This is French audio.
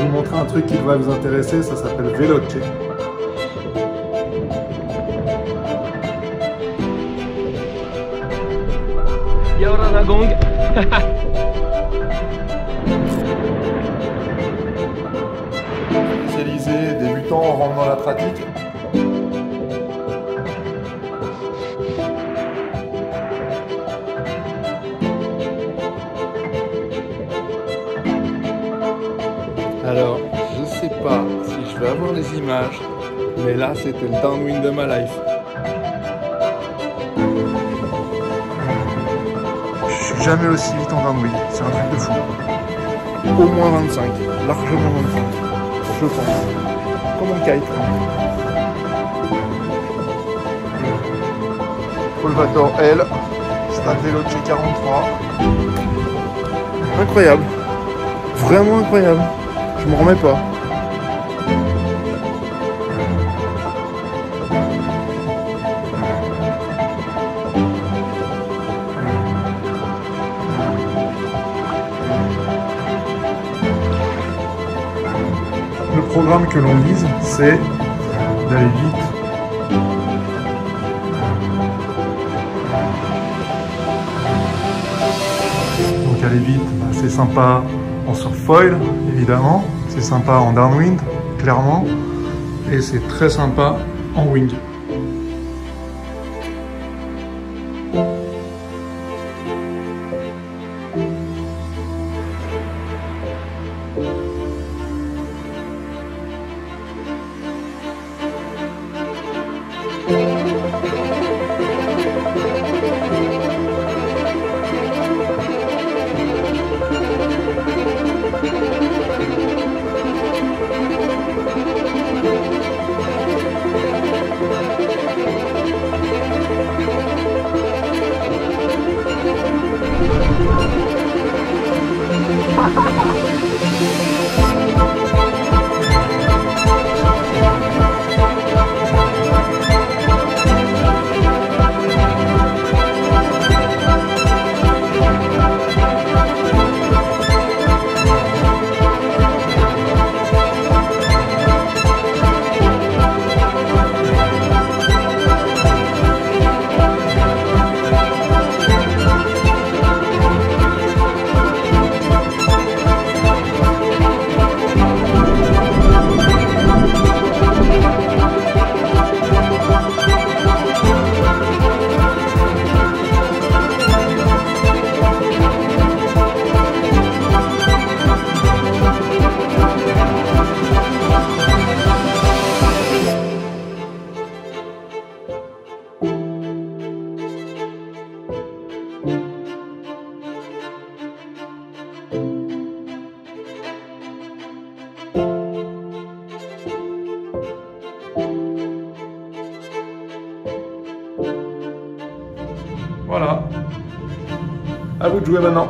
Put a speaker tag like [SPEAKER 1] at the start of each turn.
[SPEAKER 1] montrer un truc qui devrait vous intéresser, ça s'appelle Veloce.
[SPEAKER 2] Yaura Gong.
[SPEAKER 1] Spécialisé, débutant, rentre dans la pratique.
[SPEAKER 3] Je sais pas si je vais avoir les images, mais là c'était le downwind de ma life.
[SPEAKER 1] Je suis jamais aussi vite en downwind, c'est un truc de fou.
[SPEAKER 3] Au moins 25, largement 25, je pense. Comme un kite.
[SPEAKER 1] Polvator L, Stade Veloce 43.
[SPEAKER 3] Incroyable. Vraiment incroyable. Je me remets pas.
[SPEAKER 1] Programme que l'on vise, c'est d'aller vite. Donc aller vite, c'est sympa en surfoil, évidemment. C'est sympa en downwind, clairement. Et c'est très sympa en wing. Voilà. À vous de jouer maintenant.